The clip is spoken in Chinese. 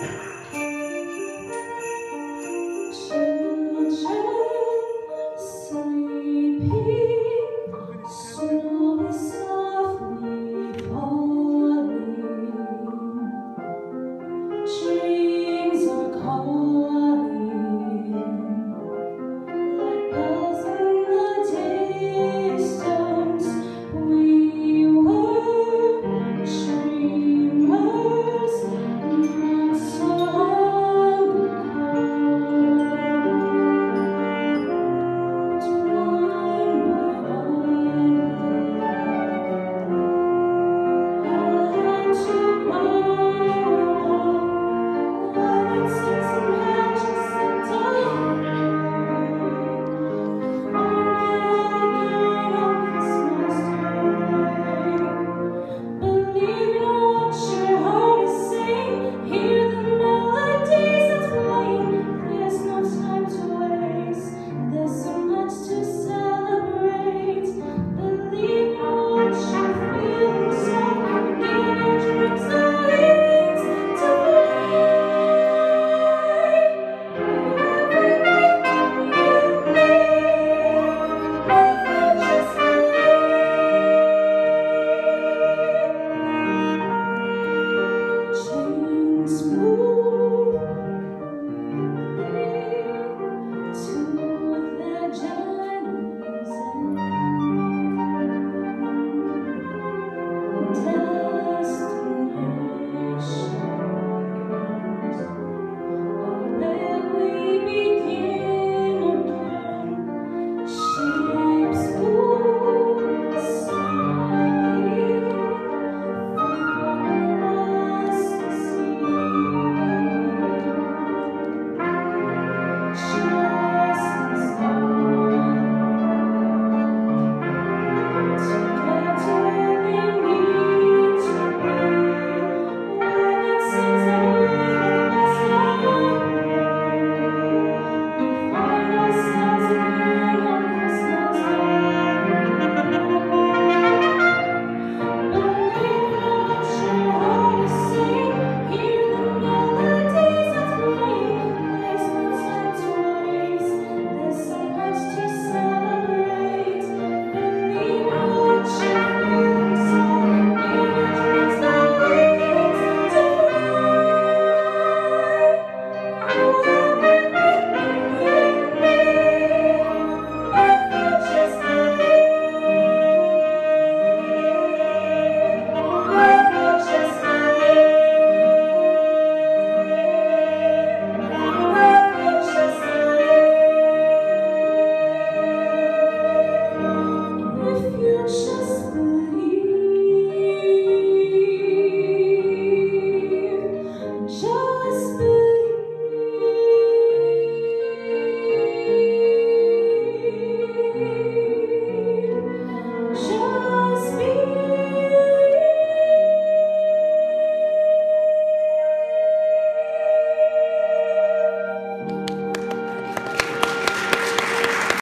Yeah. 是。